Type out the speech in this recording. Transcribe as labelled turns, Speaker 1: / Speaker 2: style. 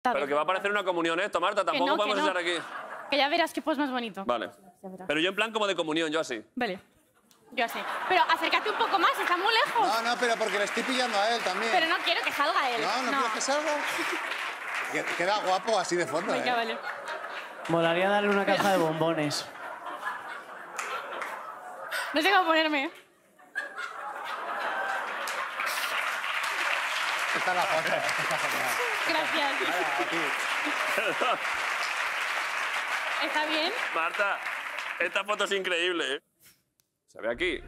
Speaker 1: Está
Speaker 2: Pero que va a parecer una comunión esto, Marta. Tampoco
Speaker 1: no,
Speaker 2: podemos
Speaker 1: no.
Speaker 2: estar aquí.
Speaker 1: Que ya verás qué post más bonito.
Speaker 2: Vale. Pero yo en plan como de comunión, yo así.
Speaker 1: Vale. Yo así. Pero acércate un poco más, está muy lejos.
Speaker 3: No, no, pero porque le estoy pillando a él también.
Speaker 1: Pero no quiero que salga él.
Speaker 3: No, no, quieres que salga. Que- Queda guapo así de fondo,
Speaker 1: Venga,
Speaker 3: ¿eh?
Speaker 1: vale.
Speaker 4: Molaría darle una caja de bombones.
Speaker 1: No sé cómo ponerme.
Speaker 3: Esta es la foto.
Speaker 1: ¿Está bien?
Speaker 2: Marta, esta foto es increíble, ¿eh? ¿Se ve aquí?